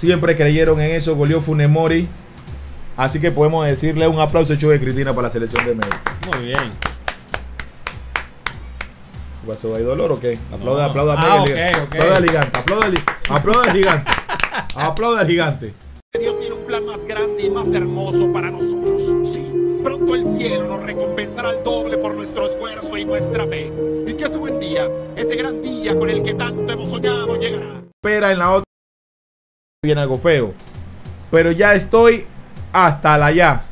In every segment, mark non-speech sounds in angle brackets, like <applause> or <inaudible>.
siempre creyeron en eso, goleó Funemori. Así que podemos decirle un aplauso hecho de Cristina para la selección de México. Muy bien. ¿Qué pasó? ¿Hay dolor o qué? Aplauda, No. aplauda, Ah, Miguel. ok, ok. Aplauda al gigante, aplauda al, aplauda al gigante. <laughs> Aplauda al gigante. Dios tiene un plan más grande y más hermoso para nosotros. Sí, pronto el cielo nos recompensará al doble por nuestro esfuerzo y nuestra fe. Y que ese buen día, ese gran día con el que tanto hemos soñado, llegará. Espera en la otra. Viene algo feo. Pero ya estoy hasta la ya.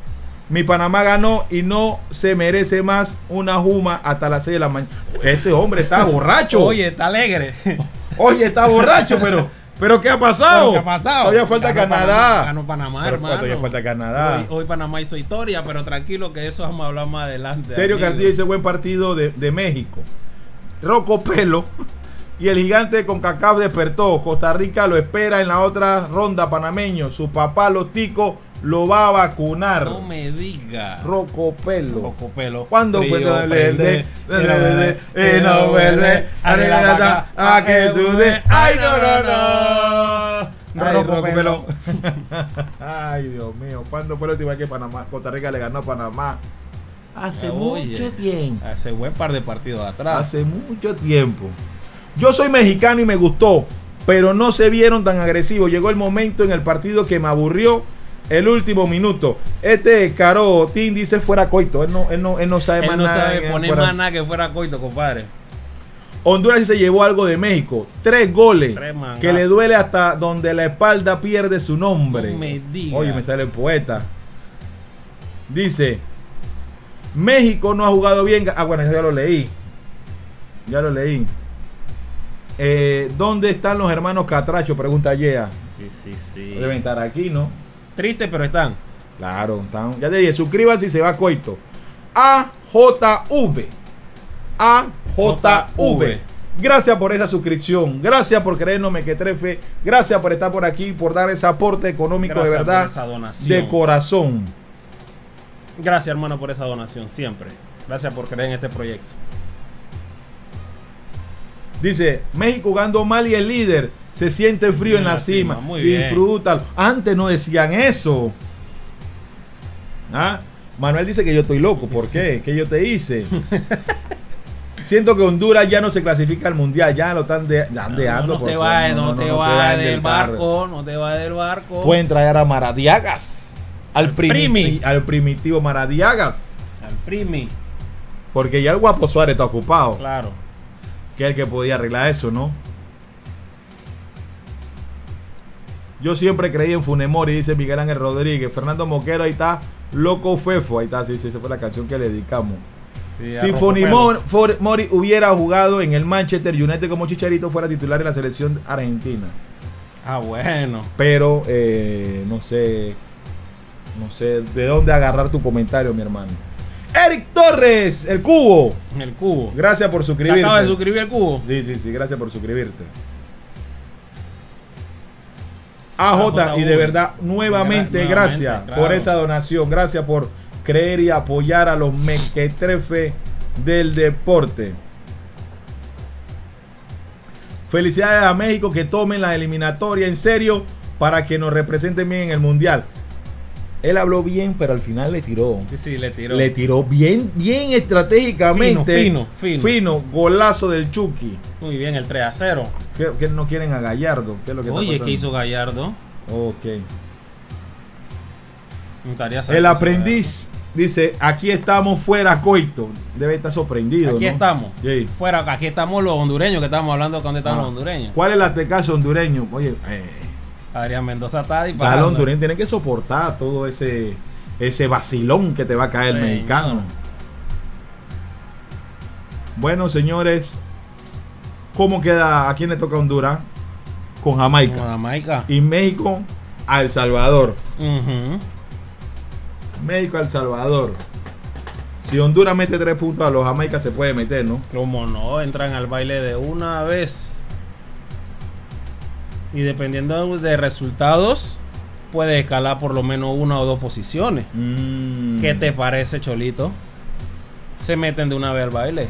Mi Panamá ganó y no se merece más una juma hasta las 6 de la mañana. Este hombre está borracho. <laughs> Oye, está alegre. <laughs> Oye, está borracho, pero, pero ¿qué ha pasado? ¿Qué ha pasado? Todavía falta Ganó Canadá. Panamá, ganó Panamá, Pero hermano. Todavía falta Canadá. Hoy, hoy Panamá hizo historia, pero tranquilo que eso vamos a hablar más adelante. Serio. Cartillo dice buen partido de, de México. Rocco Pelo y el gigante de CONCACAF despertó. Costa Rica lo espera en la otra ronda panameño. Su papá los ticos lo va a vacunar. No me diga. Rocco Pelo. Poco pelo. ¿Cuándo fue prende, Y no vuelve a que sude. Ay, no, no, no. Ay, Rocco Rocco Pelo. Pelo. <laughs> Ay, Dios mío. ¿Cuándo fue la última vez que Panamá, Costa Rica le ganó a Panamá? Hace Oye. mucho tiempo. Hace buen par de partidos atrás. Hace mucho tiempo. Yo soy mexicano y me gustó, pero no se vieron tan agresivos. Llegó el momento en el partido que me aburrió. El último minuto. Este Caro Tin dice fuera coito. Él no, él no, él no sabe Él más no nada sabe poner fuera- más nada que fuera coito, compadre. Honduras sí se llevó algo de México. Tres goles. Tres que le duele hasta donde la espalda pierde su nombre. No me. Oye, me sale el poeta. Dice: México no ha jugado bien. Ah, bueno, eso ya lo leí. Ya lo leí. Eh, ¿Dónde están los hermanos Catracho? Pregunta Yea. Sí, sí, sí. Deben estar aquí, ¿no? Triste, pero están. Claro, están. Ya te dije, suscríbanse y se va coito. AJV. AJV. Gracias por esa suscripción. Gracias por creernos Mequetrefe. Gracias por estar por aquí, por dar ese aporte económico Gracias de verdad. por esa donación. De corazón. Gracias, hermano, por esa donación, siempre. Gracias por creer en este proyecto. Dice, México jugando mal y el líder se siente frío en la cima. bien. Disfrútalo. Antes no decían eso. ¿Ah? Manuel dice que yo estoy loco. ¿Por qué? ¿Qué yo te hice? <laughs> Siento que Honduras ya no se clasifica al mundial. Ya lo están de, no, por te vayas, no, no, te no vayan del barco, no te vayas del barco. Pueden traer a Maradiagas. Al, primi. al primitivo Maradiagas. Al primi, Porque ya el guapo Suárez está ocupado. claro. Que el que podía arreglar eso, ¿no? Yo siempre creí en Funemori, dice Miguel Ángel Rodríguez. Fernando Moquero, ahí está. Loco Fefo, ahí está, sí, sí, esa fue la canción que le dedicamos. Sí, si a Rocco Funimori Mori hubiera jugado en el Manchester United como Chicharito, fuera titular en la selección argentina. Ah, bueno. Pero, eh, no sé, no sé de dónde agarrar tu comentario, mi hermano. Eric Torres, el cubo. El cubo. Gracias por Se suscribirte. acaba de suscribir el cubo. Sí, sí, sí, gracias por suscribirte. AJ, y de AJ1. verdad, nuevamente, gracias claro. por esa donación, gracias por creer y apoyar a los mequetrefe del deporte. Felicidades a México que tomen la eliminatoria en serio para que nos representen bien en el mundial. Él habló bien, pero al final le tiró. Sí, sí, le tiró. Le tiró bien, bien estratégicamente. Fino, fino, fino. golazo del Chucky. Muy bien, el 3 a 0. ¿Qué, qué no quieren a Gallardo? ¿Qué es lo que Oye? ¿qué hizo Gallardo? Ok. Me gustaría saber El aprendiz dice, aquí estamos fuera coito. Debe estar sorprendido. Aquí ¿no? estamos. Sí. Fuera, aquí estamos los hondureños que estamos hablando dónde están Ah. los hondureños. ¿Cuál es el atecaso hondureño? Oye, eh, Adrián Mendoza está disparando. hondureño tiene que soportar todo ese, ese vacilón que te va a caer el mexicano. Bueno, señores, ¿cómo queda? ¿A quién le toca Honduras? Con Jamaica. Con Jamaica. Y México a El Salvador. México a El Salvador. Si Honduras mete tres puntos a los Jamaica se puede meter, ¿no? Como no, entran al baile de una vez. Y dependiendo de resultados, puede escalar por lo menos una o dos posiciones. Mm. ¿Qué te parece, Cholito? Se meten de una vez al baile.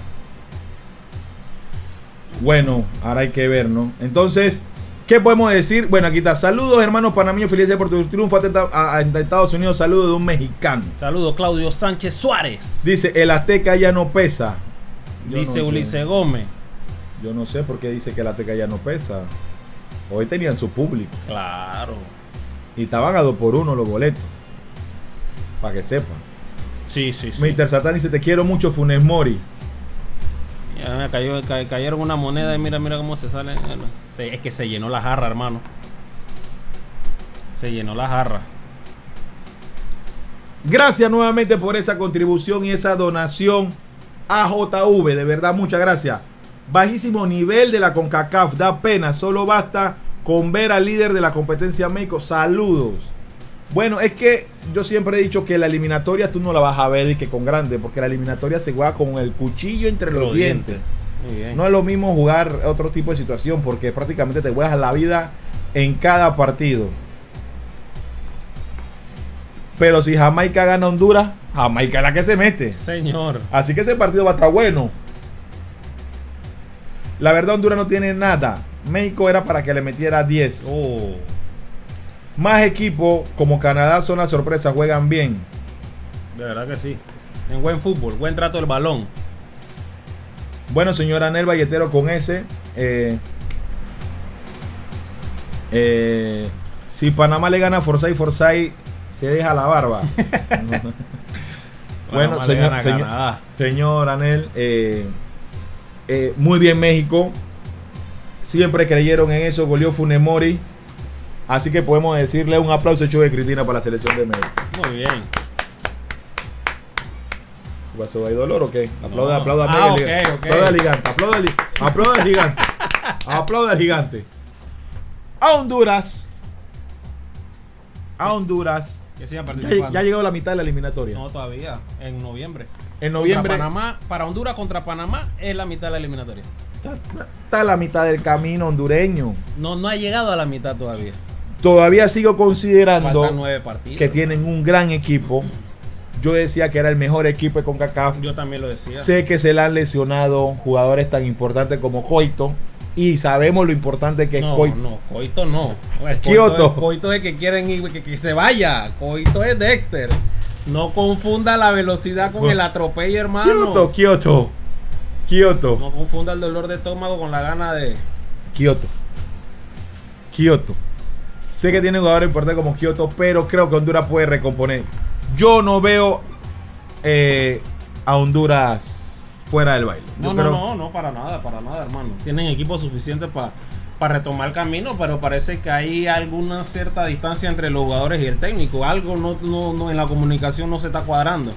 Bueno, ahora hay que ver, ¿no? Entonces, ¿Qué podemos decir? Bueno, aquí está. Saludos, hermanos panameños. Felices por tu triunfo a- Estados Unidos. Saludos de un mexicano. Saludos, Claudio Sánchez Suárez. Dice, el Azteca ya no pesa. Yo Dice no. Ulises Gómez. Yo no sé por qué dice que el Azteca ya no pesa. Hoy tenían su público. Claro. Y estaban a dos por uno los boletos. Para que sepan. Sí, sí, sí. Mr. Satan dice, te quiero mucho, Funes Mori. Ya me cayó, ca- cayeron una moneda y mira, mira cómo se sale. Se- es que se llenó la jarra, hermano. Se llenó la jarra. Gracias nuevamente por esa contribución y esa donación a JV. De verdad, muchas gracias. Bajísimo nivel de la CONCACAF. Da pena. Solo basta con ver al líder de la competencia México. Saludos. Bueno, es que yo siempre he dicho que la eliminatoria tú no la vas a ver y que con grande, porque la eliminatoria se juega con el cuchillo entre los, Los dientes. No es lo mismo jugar otro tipo de situación, porque prácticamente te juegas la vida en cada partido. Pero si Jamaica gana Honduras, Jamaica es la que se mete. Señor. Así que ese partido va a estar bueno. La verdad, Honduras no tiene nada. México era para que le metiera 10. Oh. Más equipos como Canadá son la sorpresa, juegan bien. De verdad que sí. En buen fútbol, buen trato del balón. Bueno, señor Anel Valletero con ese. eh, eh, si Panamá le gana a Forsyth, Forsyth se deja la barba. <laughs> bueno, Panamá señor, señor, señor Anel, eh, eh, muy bien México. Siempre creyeron en eso, goleó Funemori. Así que podemos decirle un aplauso hecho de Cristina para la selección de México. Muy bien. ¿Qué pasó? ¿Hay dolor o qué? Aplauda, No. aplauda, Ah, aplauda, al gigante, aplauda al, aplauda al gigante, <laughs> aplauda al gigante. A Honduras, a Honduras, Que sigan ya, ya ha llegado la mitad de la eliminatoria. No, todavía. En noviembre. En noviembre Contra Panamá, para Honduras contra Panamá es la mitad de la eliminatoria. está, está la mitad del camino hondureño. No, no ha llegado a la mitad todavía. Todavía sigo considerando Faltan nueve partidos. que tienen un gran equipo. Yo decía que era el mejor equipo de CONCACAF. Yo también lo decía. Sé que se le han lesionado jugadores tan importantes como Coito. Y sabemos lo importante que es no, Coito. no, Coito no. El Kioto. Coito, es, Coito es que quieren ir, que, que se vaya. Coito es Dexter. No confunda la velocidad con el atropello, hermano. Kioto, Kioto. Kioto. No confunda el dolor de estómago con la gana de. Kioto. Kioto. Sé que tiene jugadores importantes como Kioto, pero creo que Honduras puede recomponer. Yo no veo eh, a Honduras fuera del baile. No, Yo no, creo- no, no, para nada, para nada, hermano. Tienen equipo suficiente para retomar el camino, pero parece que hay alguna cierta distancia entre los jugadores y el técnico. Algo no, no, no en la comunicación no se está cuadrando.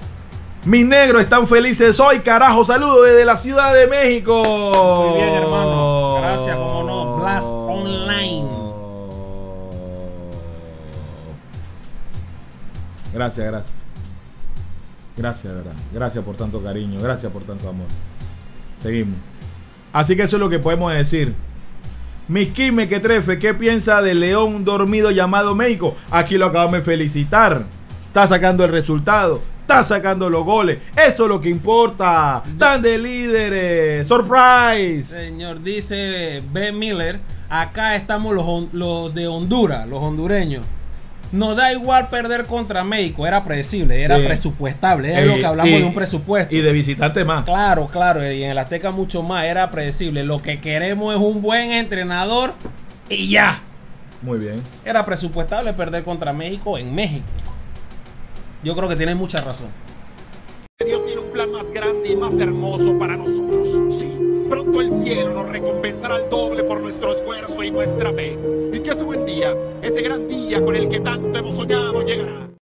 Mis negros están felices hoy, carajo. Saludos desde la Ciudad de México. Muy bien, hermano. Gracias, como no. Blast Online. Gracias, gracias. Gracias, verdad. Gracias por tanto cariño. Gracias por tanto amor. Seguimos. Así que eso es lo que podemos decir. Miquime que trefe, ¿qué piensa del león dormido llamado México? Aquí lo acabamos de felicitar. Está sacando el resultado. Está sacando los goles. Eso es lo que importa. Están de líderes. Surprise. Señor, dice B. Miller, acá estamos los de Honduras, los hondureños. Nos da igual perder contra México, era predecible, era Sí. presupuestable, es Eh, lo que hablamos y- de un presupuesto. Y de visitante más. Claro, claro, y en el Azteca mucho más, era predecible. Lo que queremos es un buen entrenador y ya. Muy bien. Era presupuestable perder contra México en México. Yo creo que tiene mucha razón. Dios tiene un plan más grande y más hermoso para nosotros. Sí, pronto el cielo nos recompensará al doble por nuestro esfuerzo y nuestra fe. Que ese buen día, ese gran día con el que tanto hemos soñado, llegará.